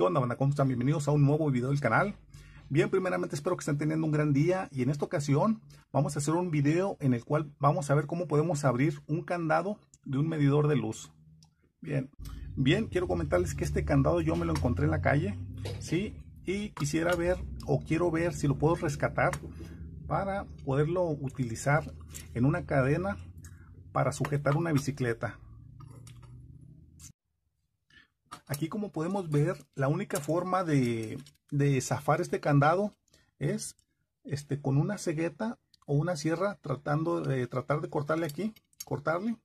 ¿Qué onda, banda? Bienvenidos a un nuevo video del canal. Bien, primeramente espero que estén teniendo un gran día y en esta ocasión vamos a hacer un video en el cual vamos a ver cómo podemos abrir un candado de un medidor de luz. Bien, bien, quiero comentarles que este candado yo me lo encontré en la calle, ¿sí? Y quisiera ver o quiero ver si lo puedo rescatar para poderlo utilizar en una cadena para sujetar una bicicleta. Aquí como podemos ver, la única forma de, de zafar este candado es este, con una cegueta o una sierra tratando de tratar de cortarle aquí, cortarle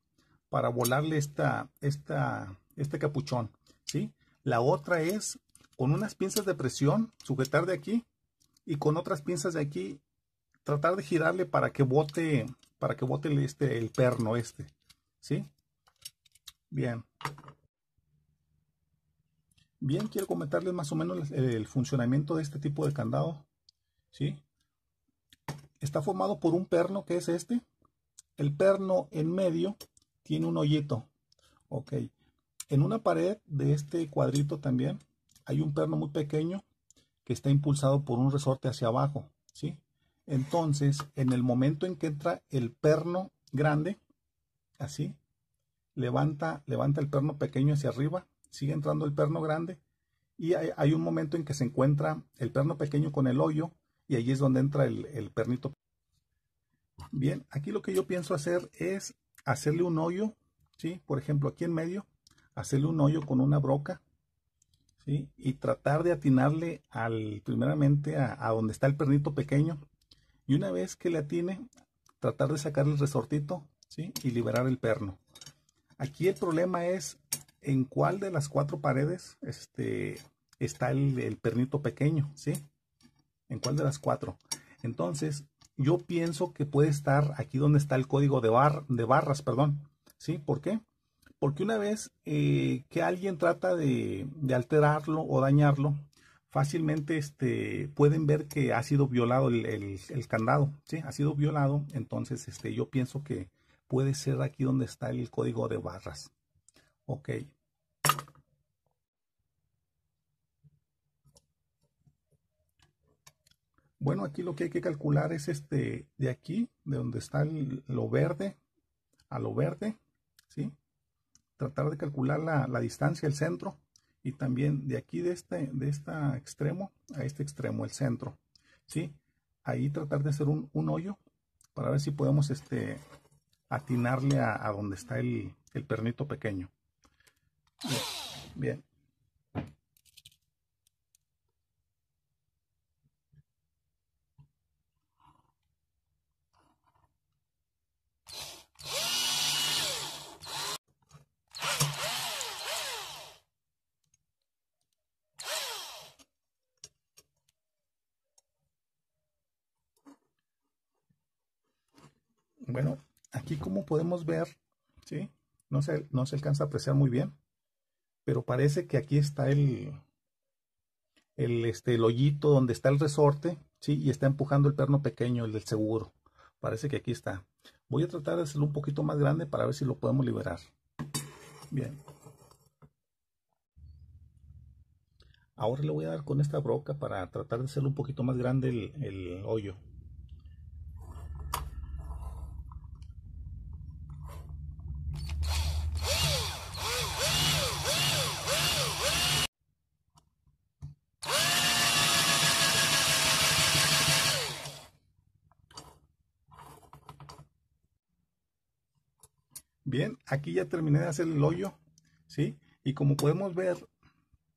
para volarle esta, esta, este capuchón, ¿sí? La otra es con unas pinzas de presión sujetar de aquí y con otras pinzas de aquí tratar de girarle para que bote, para que bote este, el perno este, ¿sí? Bien. Bien, quiero comentarles más o menos el funcionamiento de este tipo de candado. ¿sí? Está formado por un perno que es este. El perno en medio tiene un hoyito. Ok. En una pared de este cuadrito también hay un perno muy pequeño que está impulsado por un resorte hacia abajo. ¿sí? Entonces, en el momento en que entra el perno grande, así, levanta, levanta el perno pequeño hacia arriba sigue entrando el perno grande y hay, un momento en que se encuentra el perno pequeño con el hoyo y ahí es donde entra el, pernito. Bien, aquí lo que yo pienso hacer es hacerle un hoyo, ¿sí? Por ejemplo, aquí en medio, hacerle un hoyo con una broca, ¿sí? Y tratar de atinarle al, primeramente a, a donde está el pernito pequeño. Y una vez que le atine, tratar de sacar el resortito, ¿sí? Y liberar el perno. Aquí el problema es en cuál de las cuatro paredes este, está el, pernito pequeño, ¿sí? En cuál de las cuatro. Entonces, yo pienso que puede estar aquí donde está el código de, bar, de barras, perdón. ¿Sí? ¿Por qué? Porque una vez eh, que alguien trata de, alterarlo o dañarlo, fácilmente este, pueden ver que ha sido violado el, el, candado, ¿sí? Ha sido violado, entonces este, yo pienso que puede ser aquí donde está el código de barras. Ok. Bueno, aquí lo que hay que calcular es este de aquí, de donde está lo verde a lo verde, ¿sí? Tratar de calcular la, distancia, el centro, y también de aquí de este, de este extremo a este extremo, el centro, ¿sí? Ahí tratar de hacer un, hoyo para ver si podemos este, atinarle a, donde está el, el pernito pequeño. Bien. Bueno, aquí como podemos ver, ¿sí? No se, no se alcanza a apreciar muy bien, pero parece que aquí está el, el, este, el hoyito donde está el resorte, ¿sí? Y está empujando el perno pequeño, el del seguro. Parece que aquí está. Voy a tratar de hacerlo un poquito más grande para ver si lo podemos liberar. Bien. Ahora le voy a dar con esta broca para tratar de hacerlo un poquito más grande el, el hoyo. Bien, aquí ya terminé de hacer el hoyo, ¿sí? Y como podemos ver,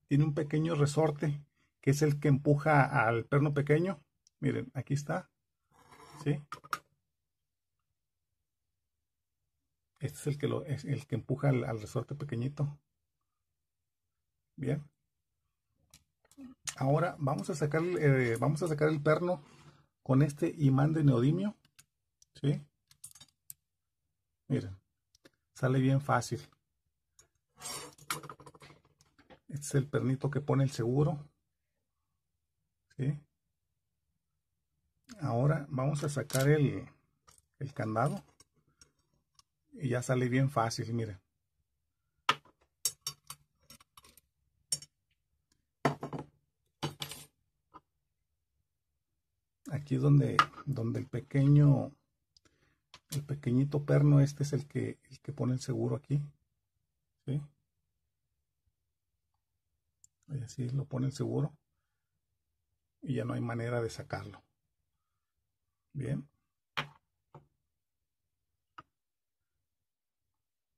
tiene un pequeño resorte que es el que empuja al perno pequeño. Miren, aquí está, ¿sí? Este es el que, es el que empuja al, resorte pequeñito. Bien. Ahora vamos a sacar, eh, vamos a sacar el perno con este imán de neodimio. ¿Sí? Miren. Sale bien fácil. Este es el pernito que pone el seguro. ¿Sí? Ahora vamos a sacar el, el candado. Y ya sale bien fácil, miren. aquí es donde donde el pequeño el pequeñito perno, este es el que, el que pone el seguro aquí. ¿sí? Y así lo pone el seguro. Y ya no hay manera de sacarlo. Bien.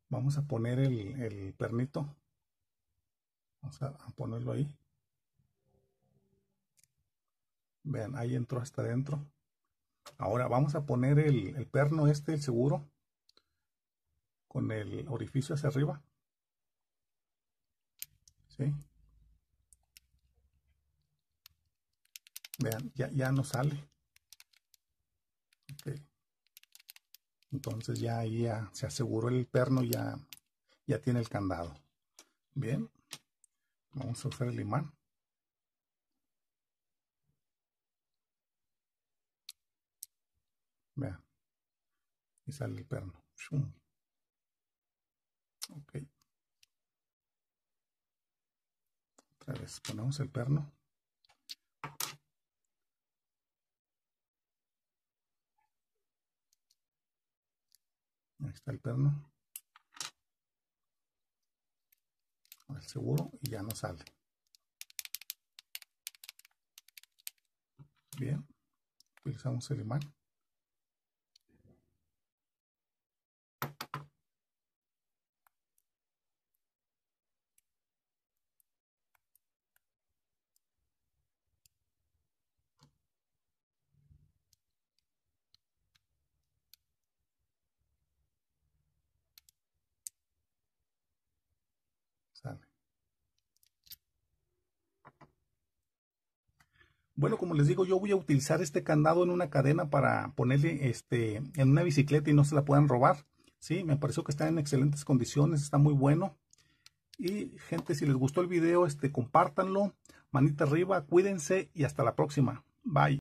Vamos a poner el, el pernito. Vamos a ponerlo ahí. Vean, ahí entró hasta adentro. Ahora vamos a poner el, perno este, el seguro, con el orificio hacia arriba. ¿Sí? Vean, ya, ya no sale. Entonces ya ahí ya se aseguró el perno, ya, ya tiene el candado. Bien. Vamos a usar el imán. Vean. Y sale el perno. Ok. Otra vez ponemos el perno. Ahí está el perno. El seguro y ya no sale. Bien. Utilizamos el imán. Bueno, como les digo, yo voy a utilizar este candado en una cadena para ponerle este, en una bicicleta y no se la puedan robar. Sí, me pareció que está en excelentes condiciones, está muy bueno. Y gente, si les gustó el video, este, compártanlo, manita arriba, cuídense y hasta la próxima. Bye.